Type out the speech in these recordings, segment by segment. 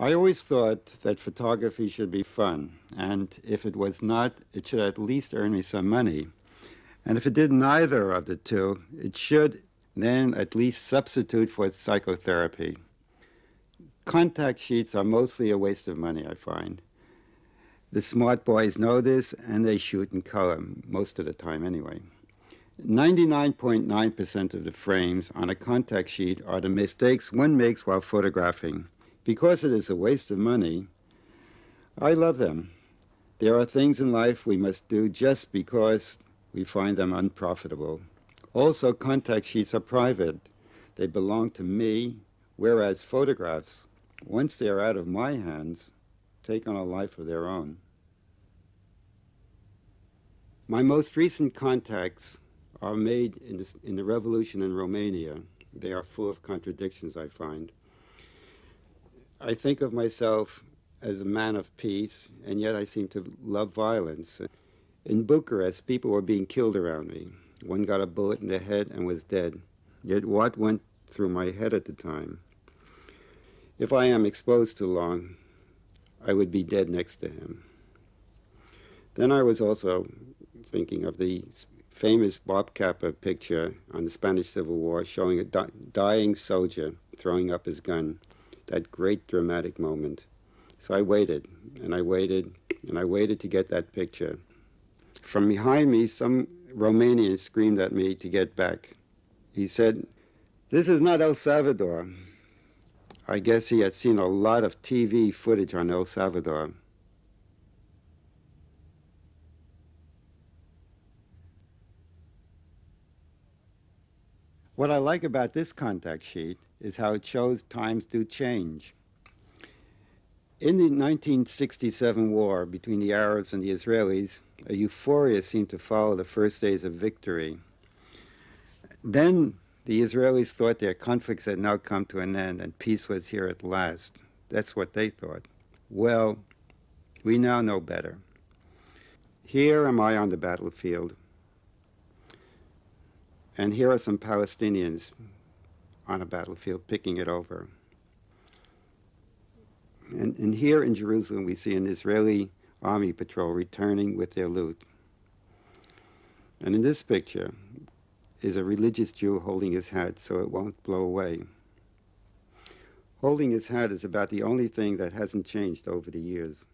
I always thought that photography should be fun, and if it was not, it should at least earn me some money. And if it did neither of the two, it should then at least substitute for psychotherapy. Contact sheets are mostly a waste of money, I find. The smart boys know this, and they shoot in color, most of the time anyway. 99.9% of the frames on a contact sheet are the mistakes one makes while photographing. Because it is a waste of money, I love them. There are things in life we must do just because we find them unprofitable. Also, contact sheets are private. They belong to me, whereas photographs, once they are out of my hands, take on a life of their own. My most recent contacts are made in, this, in the revolution in Romania. They are full of contradictions, I find. I think of myself as a man of peace, and yet I seem to love violence. In Bucharest, people were being killed around me. One got a bullet in the head and was dead. Yet what went through my head at the time? If I am exposed too long, I would be dead next to him. Then I was also thinking of the famous Bob Capa picture on the Spanish Civil War showing a di dying soldier throwing up his gun that great dramatic moment. So I waited, and I waited, and I waited to get that picture. From behind me, some Romanian screamed at me to get back. He said, This is not El Salvador. I guess he had seen a lot of TV footage on El Salvador. What I like about this contact sheet is how it shows times do change. In the 1967 war between the Arabs and the Israelis, a euphoria seemed to follow the first days of victory. Then the Israelis thought their conflicts had now come to an end and peace was here at last. That's what they thought. Well, we now know better. Here am I on the battlefield, and here are some Palestinians on a battlefield, picking it over. And, and here in Jerusalem, we see an Israeli army patrol returning with their loot. And in this picture is a religious Jew holding his hat so it won't blow away. Holding his hat is about the only thing that hasn't changed over the years.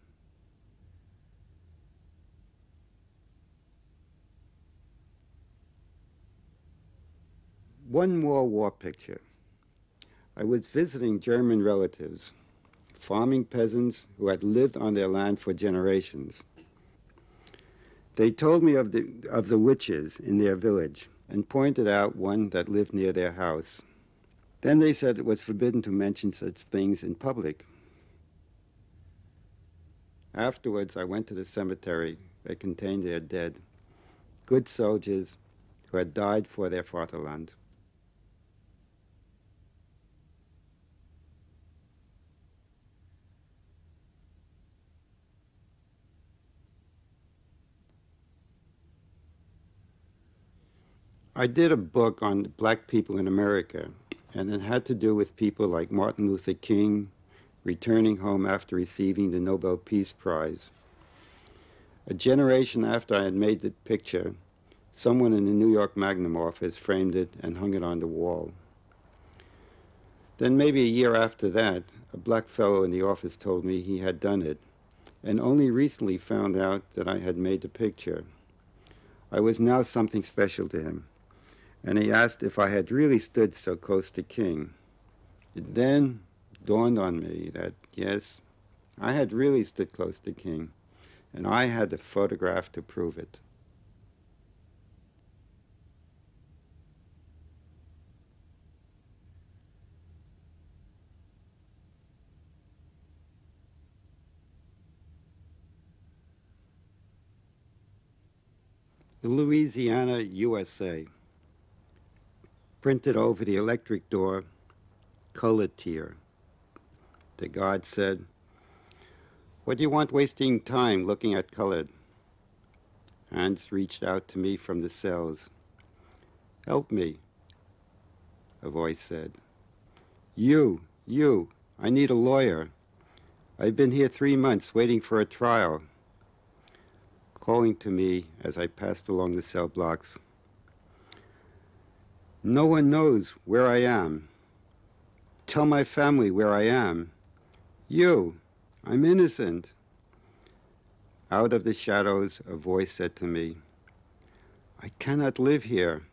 One more war picture. I was visiting German relatives, farming peasants who had lived on their land for generations. They told me of the, of the witches in their village and pointed out one that lived near their house. Then they said it was forbidden to mention such things in public. Afterwards, I went to the cemetery that contained their dead, good soldiers who had died for their fatherland. I did a book on black people in America, and it had to do with people like Martin Luther King returning home after receiving the Nobel Peace Prize. A generation after I had made the picture, someone in the New York Magnum office framed it and hung it on the wall. Then maybe a year after that, a black fellow in the office told me he had done it, and only recently found out that I had made the picture. I was now something special to him and he asked if I had really stood so close to King. It then dawned on me that, yes, I had really stood close to King, and I had the photograph to prove it. Louisiana, USA printed over the electric door, colored tier. The guard said, What do you want wasting time looking at colored? Hans reached out to me from the cells. Help me, a voice said. You, you, I need a lawyer. I've been here three months waiting for a trial, calling to me as I passed along the cell blocks. No one knows where I am. Tell my family where I am. You, I'm innocent. Out of the shadows, a voice said to me, I cannot live here.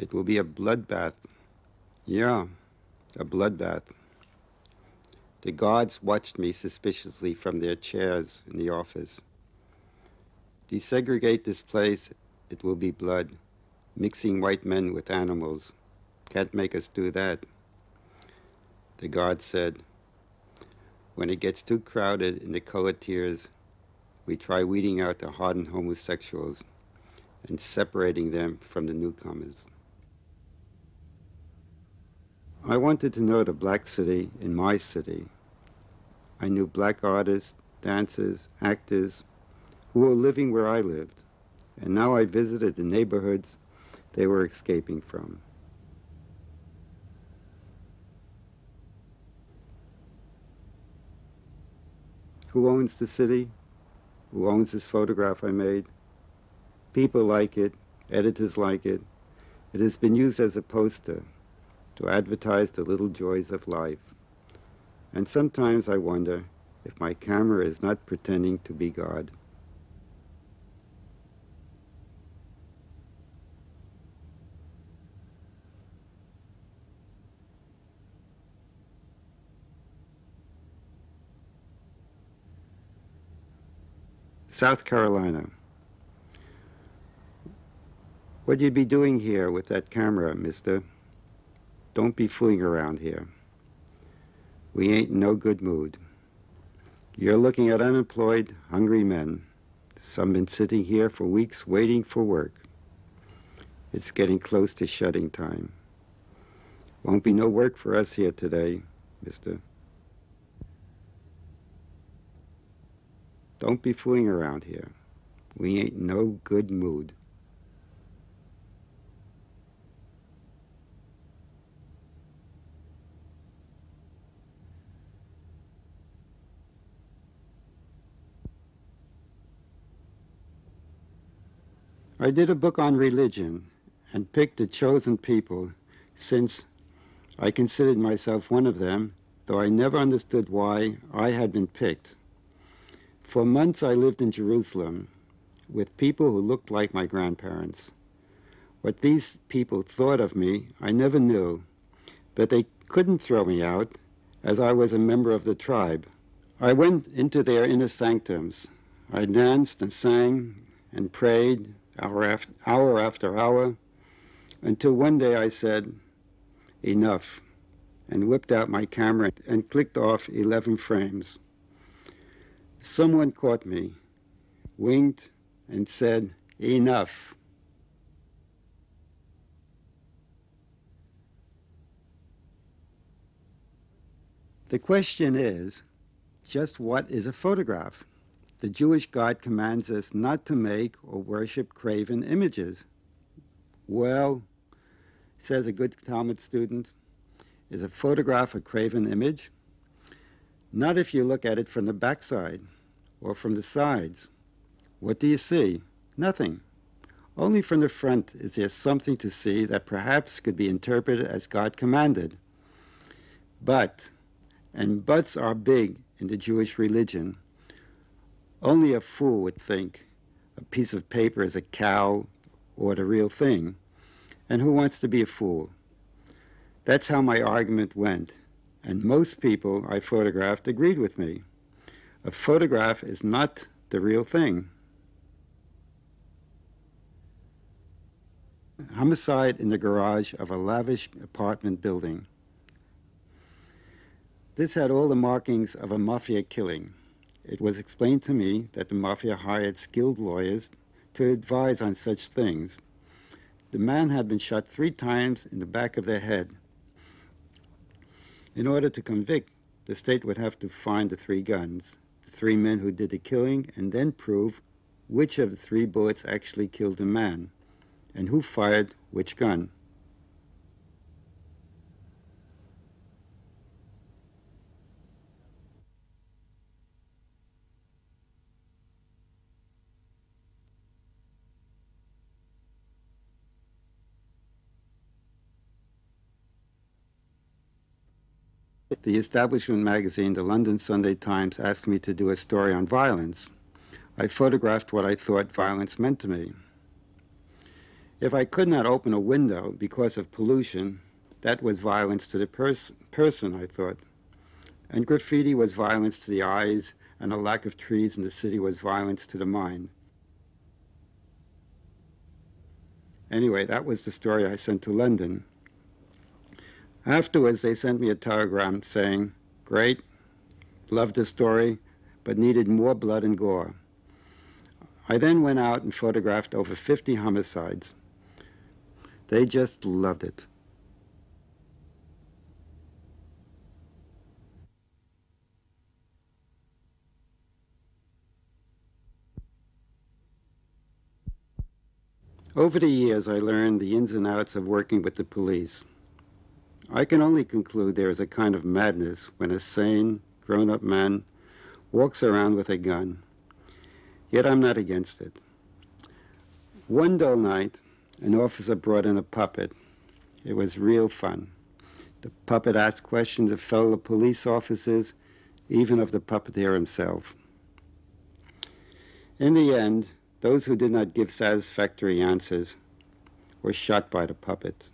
It will be a bloodbath. Yeah, a bloodbath. The guards watched me suspiciously from their chairs in the office. Desegregate this place, it will be blood. Mixing white men with animals. Can't make us do that. The guard said, when it gets too crowded in the colored tiers, we try weeding out the hardened homosexuals and separating them from the newcomers. I wanted to know the black city in my city. I knew black artists, dancers, actors who were living where I lived, and now I visited the neighborhoods they were escaping from. Who owns the city? Who owns this photograph I made? People like it, editors like it. It has been used as a poster to advertise the little joys of life. And sometimes I wonder if my camera is not pretending to be God. South Carolina. What you be doing here with that camera, mister? Don't be fooling around here. We ain't in no good mood. You're looking at unemployed, hungry men. Some been sitting here for weeks waiting for work. It's getting close to shutting time. Won't be no work for us here today, mister. Don't be fooling around here. We ain't no good mood. I did a book on religion and picked the chosen people since I considered myself one of them, though I never understood why I had been picked. For months I lived in Jerusalem with people who looked like my grandparents. What these people thought of me, I never knew, but they couldn't throw me out as I was a member of the tribe. I went into their inner sanctums. I danced and sang and prayed hour after hour, after hour until one day I said, enough, and whipped out my camera and clicked off 11 frames. Someone caught me, winked, and said, enough. The question is, just what is a photograph? the Jewish God commands us not to make or worship craven images. Well, says a good Talmud student, is a photograph a craven image? Not if you look at it from the backside or from the sides. What do you see? Nothing. Only from the front is there something to see that perhaps could be interpreted as God commanded. But, and buts are big in the Jewish religion, only a fool would think a piece of paper is a cow or the real thing. And who wants to be a fool? That's how my argument went. And most people I photographed agreed with me. A photograph is not the real thing. Homicide in the garage of a lavish apartment building. This had all the markings of a mafia killing. It was explained to me that the mafia hired skilled lawyers to advise on such things. The man had been shot three times in the back of the head. In order to convict, the state would have to find the three guns, the three men who did the killing, and then prove which of the three bullets actually killed the man, and who fired which gun. The establishment magazine, the London Sunday Times, asked me to do a story on violence. I photographed what I thought violence meant to me. If I could not open a window because of pollution, that was violence to the pers person, I thought. And graffiti was violence to the eyes, and a lack of trees in the city was violence to the mind. Anyway, that was the story I sent to London. Afterwards, they sent me a telegram saying, Great, loved the story, but needed more blood and gore. I then went out and photographed over 50 homicides. They just loved it. Over the years, I learned the ins and outs of working with the police. I can only conclude there is a kind of madness when a sane, grown up man walks around with a gun. Yet I'm not against it. One dull night, an officer brought in a puppet. It was real fun. The puppet asked questions of fellow police officers, even of the puppeteer himself. In the end, those who did not give satisfactory answers were shot by the puppet.